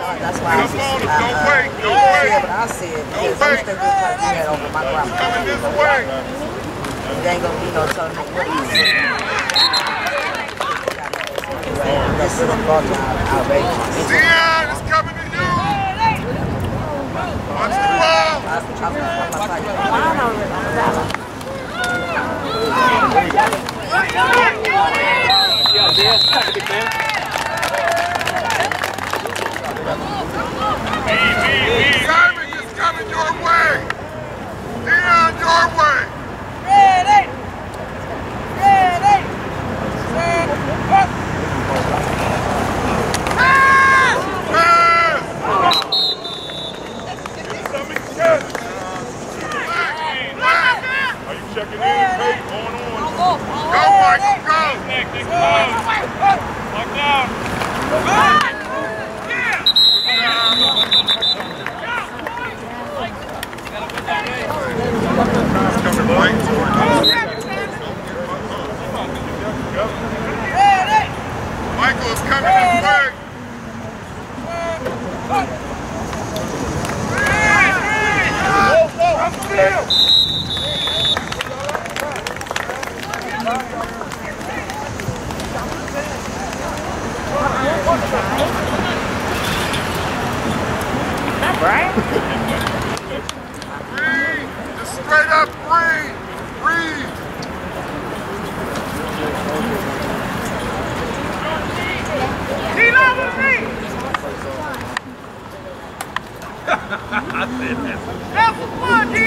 That's why I was just, uh, uh, break, yeah, break. yeah, but I see it. Because I'm still just like Don't over my grandma. Coming this way. It ain't gonna be no telling me what he's doing. This is fucking outrageous. Yeah, it's coming to you. Watch the ball. Yeah, yeah, that's a good man. Beep, beep, beep. Have some fun,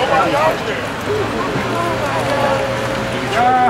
Nobody else. Ah!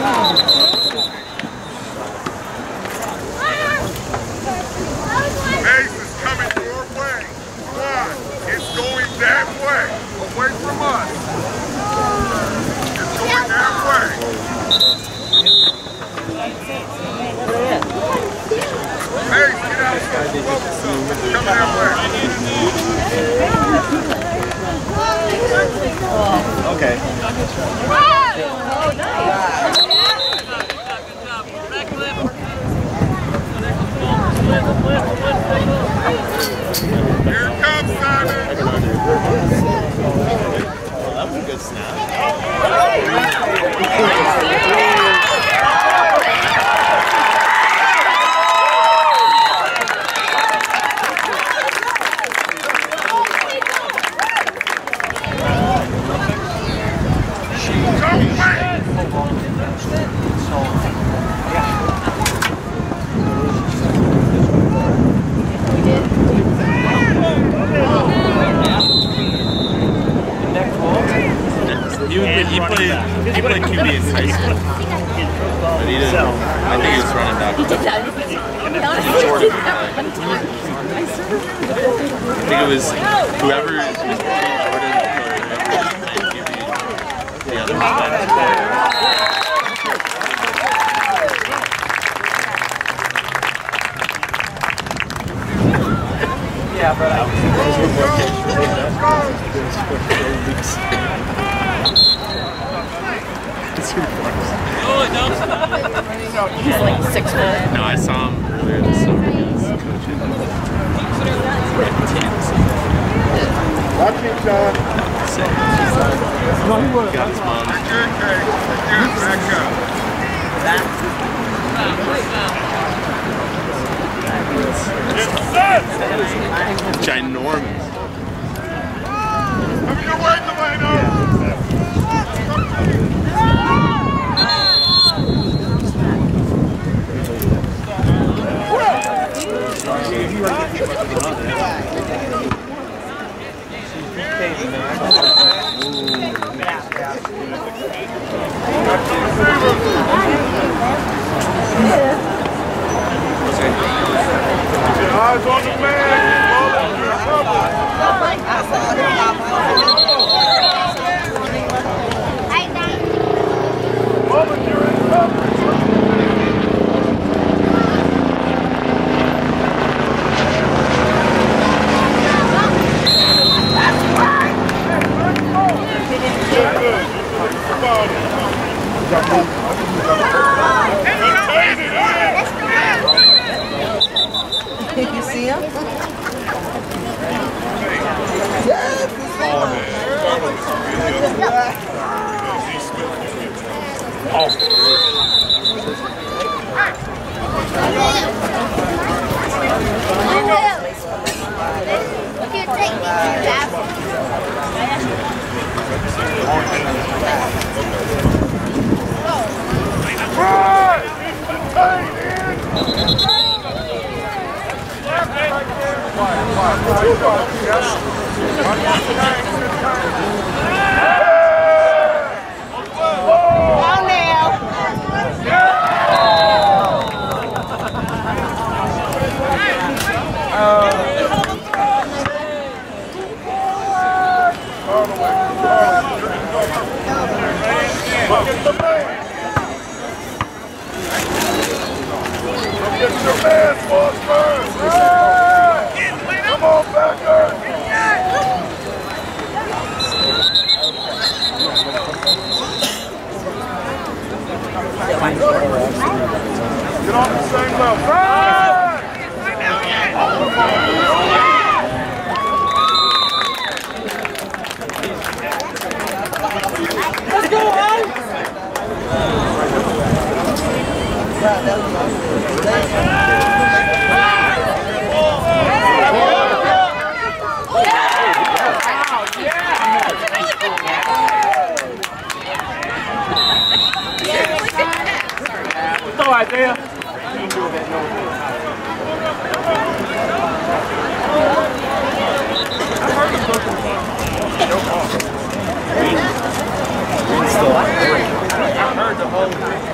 Vamos! That was would, he played he played QB in high school, but he didn't. I think he was running back. I think it was whoever was between Jordan or playing QB. The other one. Oh, no. He's like six foot. No, I saw him earlier this summer. He was coaching Watch me, John. Got his mom. Good, Kate. Back up. Ginormous. Eyes on the man. Good, good. Come on. Contain it, eh? you see him? Get the man. Your man, Foster. Isaiah. I heard the whole thing.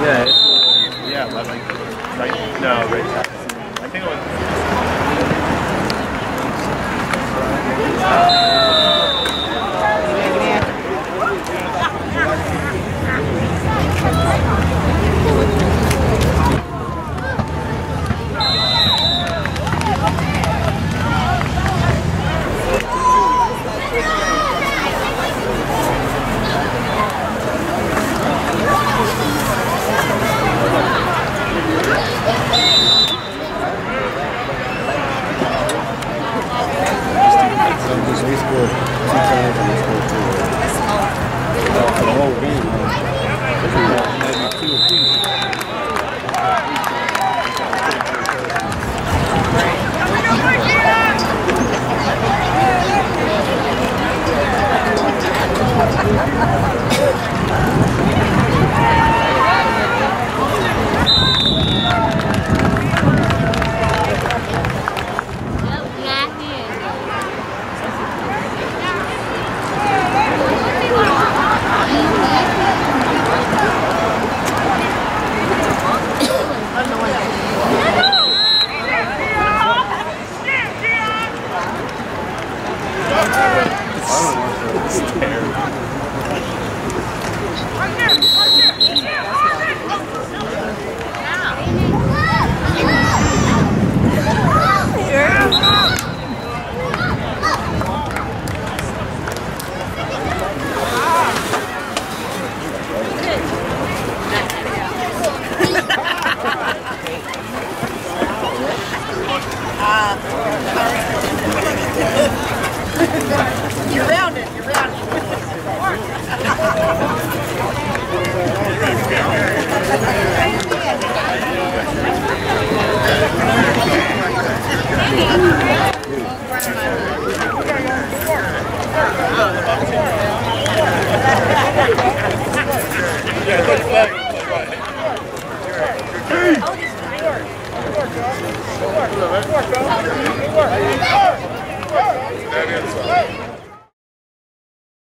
Yeah, it, yeah, but like, right, no, right. you round it, you round it. yeah, look flag. Hey! That inside.